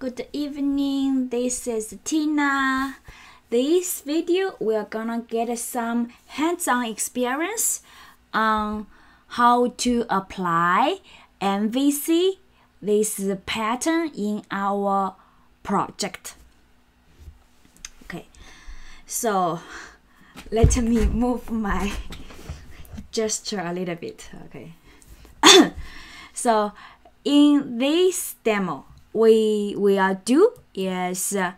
Good evening. This is Tina. This video we're gonna get some hands-on experience on how to apply MVC this pattern in our project. Okay, so let me move my gesture a little bit. Okay, so in this demo, we will do is uh,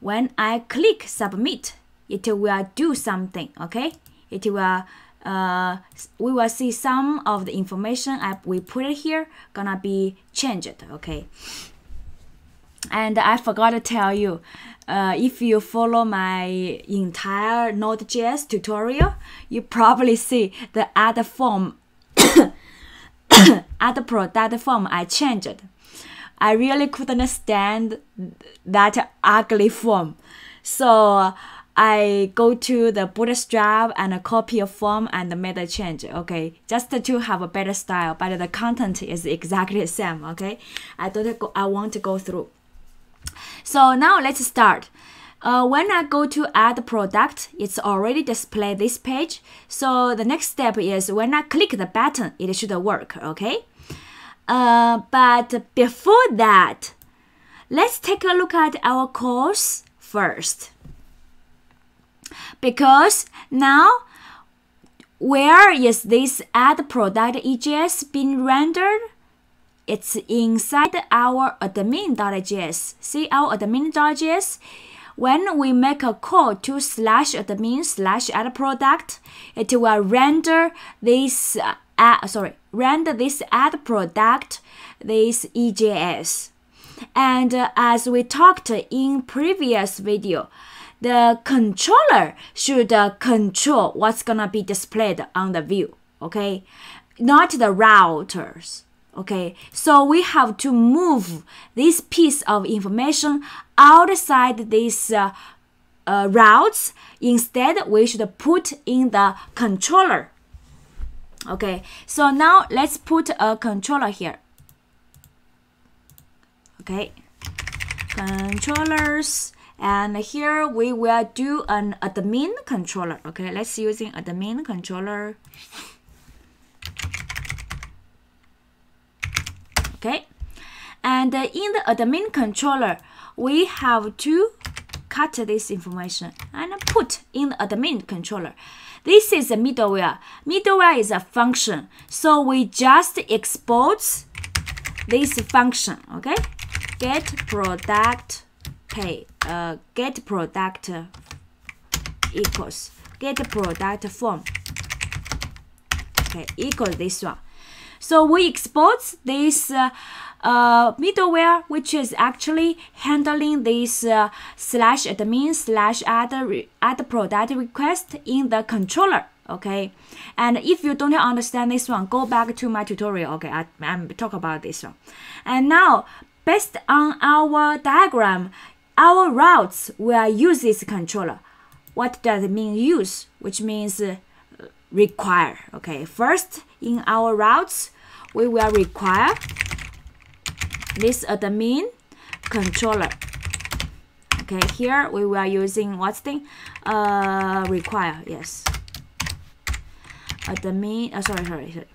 when I click submit, it will do something. Okay, it will. Uh, we will see some of the information I, we put here gonna be changed. Okay, and I forgot to tell you, uh, if you follow my entire Node.js tutorial, you probably see the add form, add product form I changed. I really couldn't stand that ugly form. So I go to the bootstrap and copy a form and made a change. Okay, just to have a better style, but the content is exactly the same. Okay, I don't go, I want to go through. So now let's start. Uh, when I go to add product, it's already displayed this page. So the next step is when I click the button, it should work, okay? Uh, but before that, let's take a look at our course first. Because now, where is this add product EJS being rendered? It's inside our admin.js. See our admin.js? When we make a call to slash admin slash add product, it will render this uh, sorry, render this add product, this EJS. And uh, as we talked in previous video, the controller should uh, control what's gonna be displayed on the view, okay? Not the routers. Okay, so we have to move this piece of information outside these uh, uh, routes. Instead, we should put in the controller. Okay, so now let's put a controller here. Okay, controllers. And here we will do an admin controller. Okay, let's using admin controller. okay and in the admin controller we have to cut this information and put in the admin controller this is a middleware. Middleware is a function. So we just export this function okay? Get product pay uh, get product equals get product form. Okay equals this one. So we export this uh, uh, middleware, which is actually handling this uh, slash admin slash add, add product request in the controller. Okay, and if you don't understand this one, go back to my tutorial. Okay, I, I'm talk about this one. And now, based on our diagram, our routes will use this controller. What does it mean use? Which means uh, require. Okay, first in our routes, we will require this admin controller. Okay, here we were using what's thing? Uh, require, yes. Admin, uh, sorry, sorry, sorry.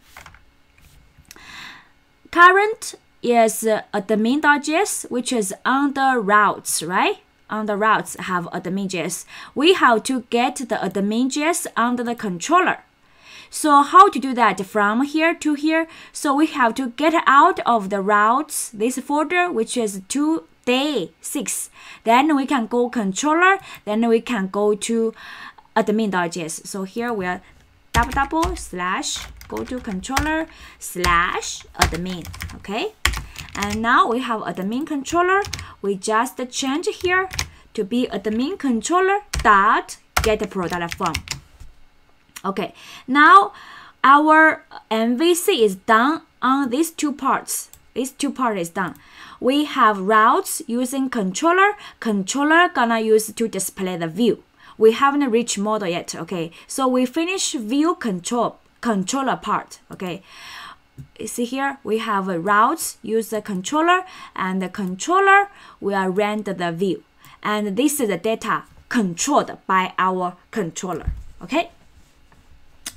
Current is uh, admin.js, which is under routes, right? Under routes have admin.js. We have to get the admin.js under the controller. So how to do that from here to here? So we have to get out of the routes, this folder, which is two day six. Then we can go controller, then we can go to admin.js. So here we are double double slash go to controller slash admin. Okay. And now we have admin controller. We just change here to be admin controller dot get product form. Okay, now our MVC is done on these two parts. These two parts is done. We have routes using controller. Controller gonna use to display the view. We haven't reached model yet, okay? So we finish view control controller part, okay? see here we have a routes use the controller and the controller will render the view and this is the data controlled by our controller okay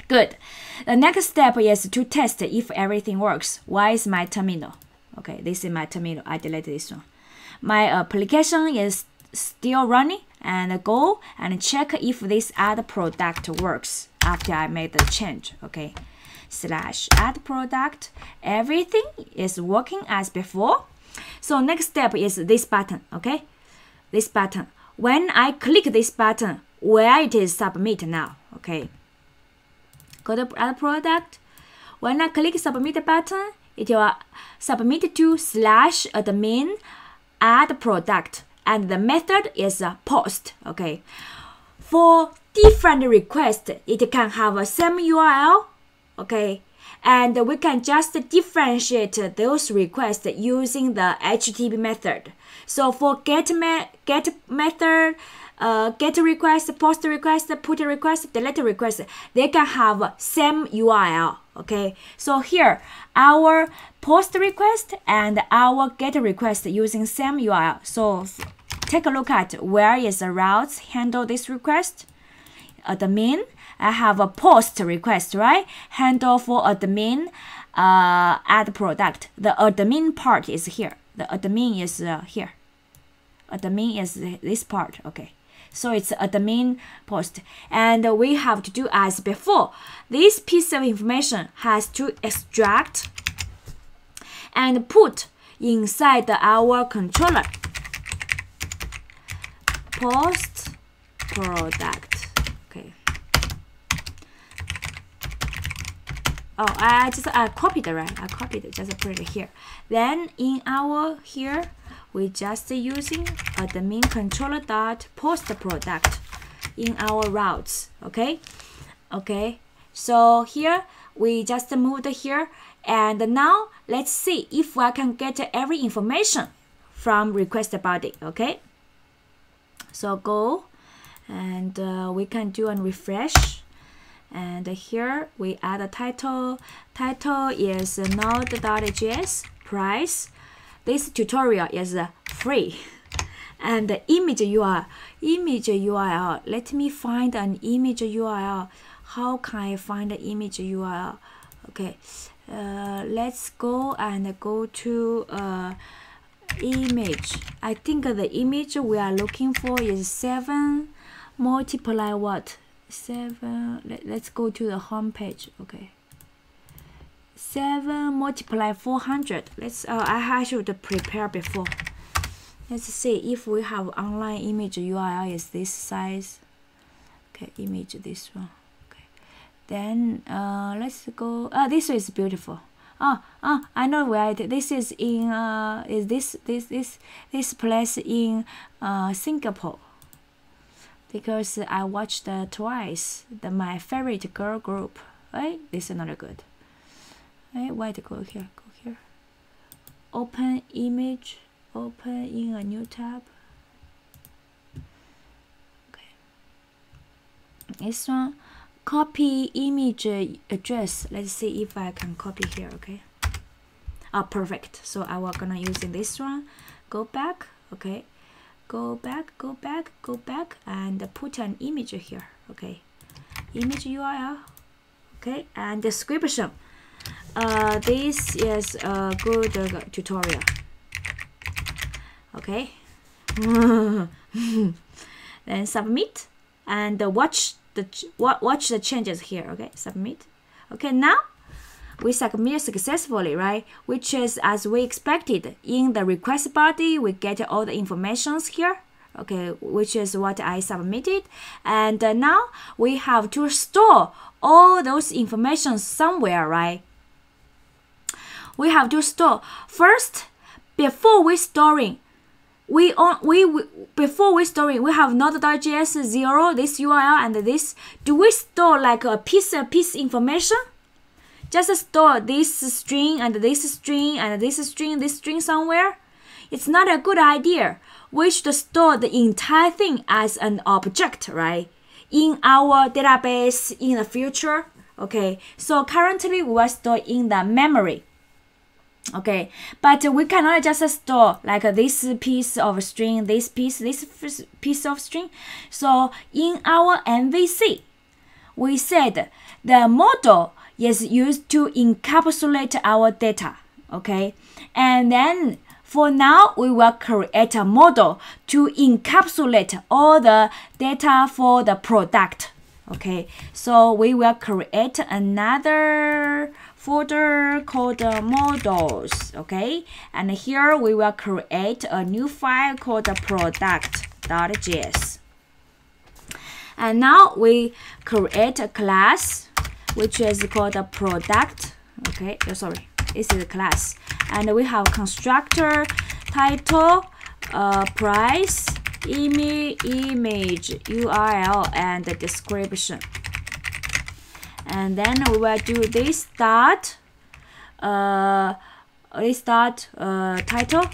good the next step is to test if everything works why is my terminal okay this is my terminal i delete this one my application is still running and go and check if this add product works after i made the change okay slash add product. Everything is working as before. So next step is this button, okay? This button. When I click this button, where it is submit now, okay? Go to add product. When I click submit button, it will submit to slash admin add product and the method is post, okay? For different requests, it can have a same URL okay and we can just differentiate those requests using the HTTP method. So for get, me get method, uh, get request, post request, put request, delete request, they can have same URL. Okay, so here our post request and our get request using same URL. So take a look at where is the routes handle this request. the Admin I have a post request, right? Handle for admin uh, add product. The admin part is here. The admin is uh, here. Admin is this part, okay. So it's admin post. And we have to do as before. This piece of information has to extract and put inside our controller. Post product. Oh I just I copied it right? I copied it just put it here. Then in our here we just using the main controller dot post product in our routes okay? Okay so here we just moved here and now let's see if I can get every information from request body okay? So go and uh, we can do a refresh and here we add a title. Title is node.js price. This tutorial is free. And the image URL image URL let me find an image URL how can I find the image URL okay uh, let's go and go to uh, image. I think the image we are looking for is 7 multiply what seven let, let's go to the home page okay. Seven multiply 400 let's uh, I should prepare before. Let's see if we have online image URL is this size. Okay image this one okay. Then uh, let's go uh, this is beautiful. Oh oh I know where it this is in uh is this this this this place in uh Singapore because I watched uh, twice the my favorite girl group. Right? This is not good. Right? Why to go here? Go here. Open image. Open in a new tab. Okay. This one. Copy image address. Let's see if I can copy here. Okay. Ah, perfect. So I was gonna using this one. Go back. Okay go back go back go back and put an image here okay? Image URL okay? And description. Uh, this is a good uh, tutorial okay? Then submit and watch the watch the changes here okay? Submit. Okay now we submit successfully, right? Which is as we expected. In the request body, we get all the informations here, okay, which is what I submitted. And uh, now we have to store all those information somewhere, right? We have to store first before we storing. We on we, we before we storing we have node.js zero this URL and this. Do we store like a piece of piece information? Just store this string and this string and this string, this string somewhere? It's not a good idea. We should store the entire thing as an object, right? In our database in the future, Okay, so currently we are stored in the memory. Okay, but we cannot just store like uh, this piece of string, this piece, this piece of string. So in our MVC, we said the model is used to encapsulate our data. Okay, and then for now, we will create a model to encapsulate all the data for the product. Okay, so we will create another folder called uh, models. Okay, and here we will create a new file called the product.js. And now we create a class which is called a product. Okay, oh, sorry, this is a class. And we have constructor title uh, price image url and the description. And then we will do this dot uh this dot uh title.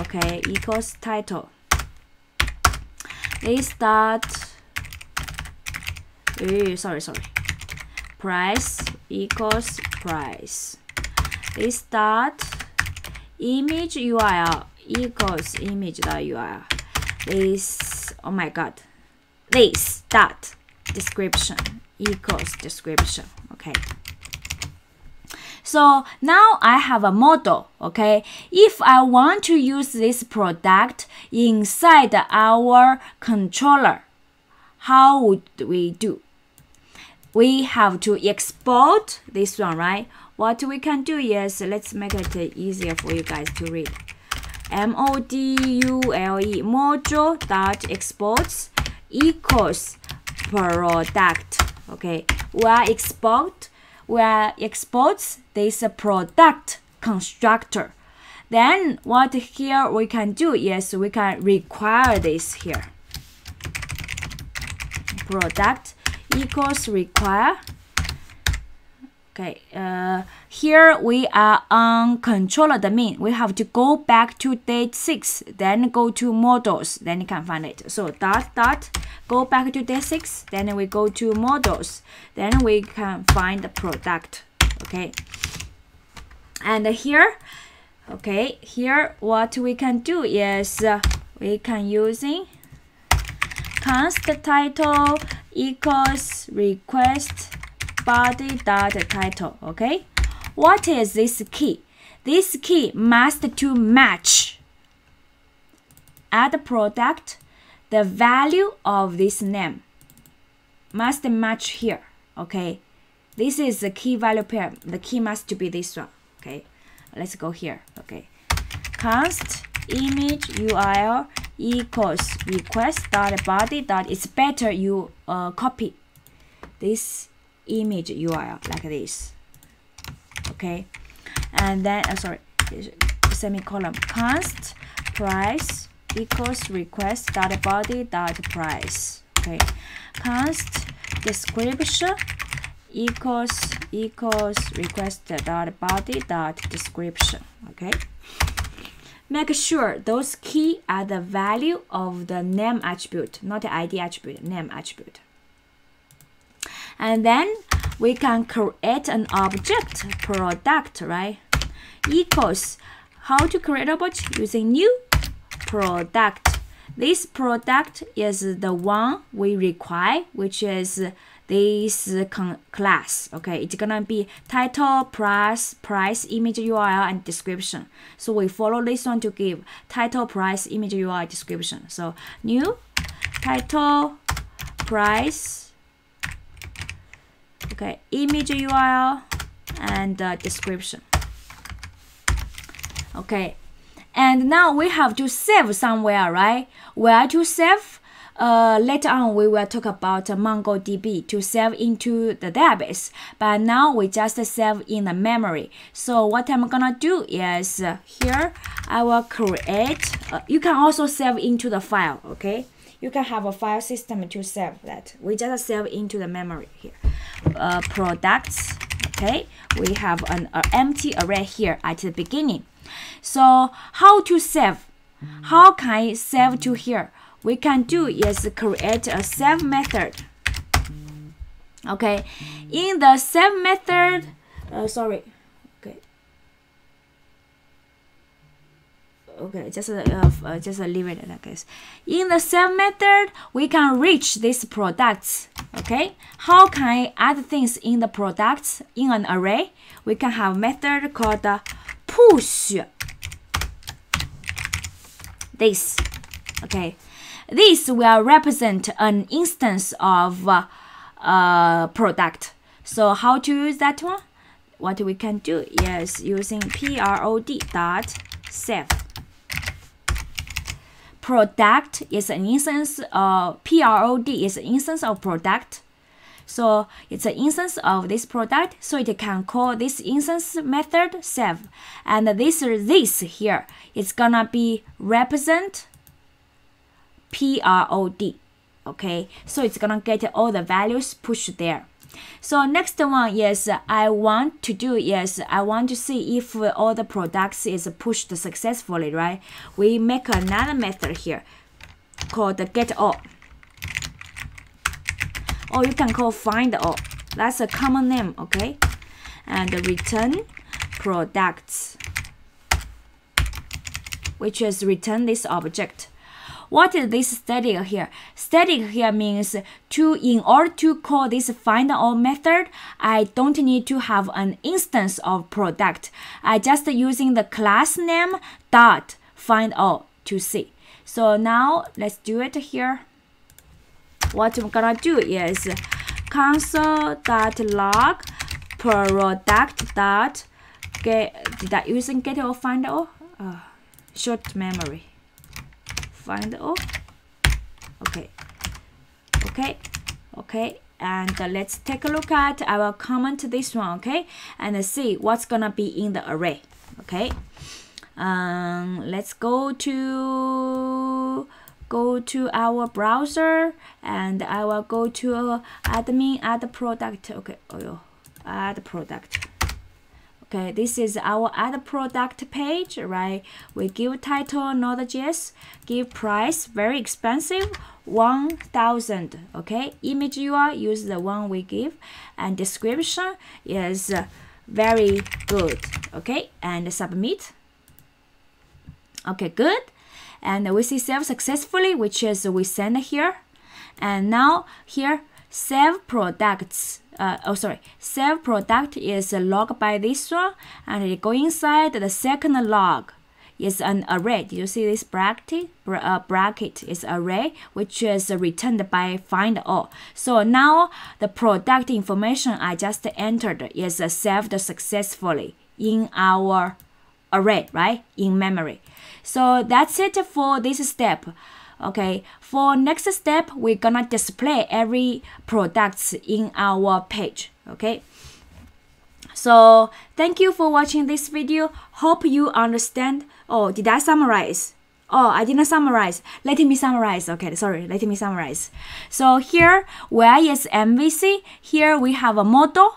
Okay equals title. This dot uh, sorry sorry price equals price this dot image URL equals image.url. This, oh my god, this dot description equals description. Okay. So now I have a model, okay? If I want to use this product inside our controller, how would we do? We have to export this one, right? What we can do is, let's make it easier for you guys to read. M-O-D-U-L-E module dot exports equals product. Okay, where export where exports this product constructor. Then what here we can do is we can require this here. Product equals require Okay, uh, here we are on controller domain. We have to go back to day 6, then go to models, then you can find it. So dot dot, go back to day 6, then we go to models, then we can find the product. Okay, and here, okay, here what we can do is uh, we can using const title equals request body dot title okay? What is this key? This key must to match add product the value of this name must match here okay? This is the key value pair the key must to be this one okay? Let's go here okay? Const image url equals request dot body dot it's better you uh, copy this image URL like this okay? And then uh, sorry semicolon const price equals request dot body dot price okay? Const description equals equals request dot body dot description okay make sure those key are the value of the name attribute not the id attribute name attribute. And then we can create an object product right? Equals how to create object using new product. This product is the one we require which is this class okay? It's gonna be title price price image url and description. So we follow this one to give title price image url description. So new title price okay image url and uh, description. Okay and now we have to save somewhere right? Where to save uh, later on we will talk about MongoDB to save into the database. But now we just save in the memory. So what I'm gonna do is uh, here I will create uh, you can also save into the file okay? You can have a file system to save that. We just save into the memory here. Uh, products okay? We have an empty array here at the beginning. So how to save? How can I save to here we can do is create a save method Okay, in the same method, uh, sorry, okay, okay, just uh, uh, just leave it like this. In the same method, we can reach these products. Okay, how can I add things in the products in an array? We can have method called push. This, okay, this will represent an instance of uh, uh, product. So how to use that one? What we can do is using prod dot save. Product is an instance of prod is an instance of product. So it's an instance of this product, so it can call this instance method save. And this this here is gonna be represent prod okay so it's gonna get all the values pushed there so next one is I want to do is I want to see if all the products is pushed successfully, right? We make another method here called get all. Or you can call find all. That's a common name, okay? And return products, which is return this object. What is this static here? Static here means to in order to call this find all method, I don't need to have an instance of product. I just using the class name dot find all to see. So now let's do it here. What I'm gonna do is console.log product dot get did I using get or find all? Uh, short memory find oh okay. Okay okay and uh, let's take a look at I will comment this one okay? And see what's gonna be in the array okay? Um, let's go to go to our browser and I will go to uh, admin add product okay oh add product Okay, this is our add product page, right? We give title Node.js, give price, very expensive, 1000, okay? Image UI, use the one we give, and description is very good, okay? And submit. Okay, good. And we see save successfully, which is we send here. And now here, save products uh, oh sorry, save product is log by this one, and it go inside the second log is an array. Did you see this bracket? Uh, bracket is array which is returned by find all. So now the product information I just entered is saved successfully in our array, right? In memory. So that's it for this step. Okay, for next step, we're gonna display every products in our page. Okay. So thank you for watching this video. Hope you understand. Oh, did I summarize? Oh, I didn't summarize. Let me summarize. Okay, sorry. Let me summarize. So here, where is MVC? Here we have a model,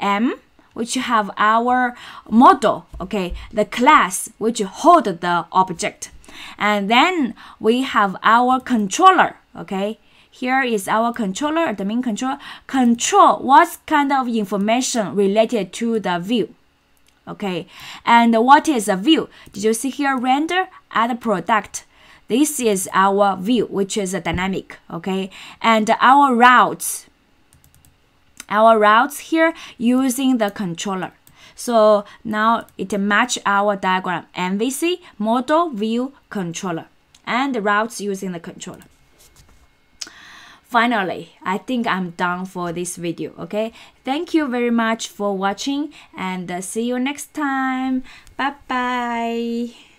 M, which have our model. Okay, the class which hold the object. And then we have our controller, okay? Here is our controller, the main controller. Control what kind of information related to the view. Okay, and what is a view? Did you see here render add product? This is our view, which is a dynamic, okay? And our routes, our routes here using the controller. So now it match our diagram MVC, model, view, controller, and the routes using the controller. Finally, I think I'm done for this video, okay? Thank you very much for watching and uh, see you next time. Bye-bye.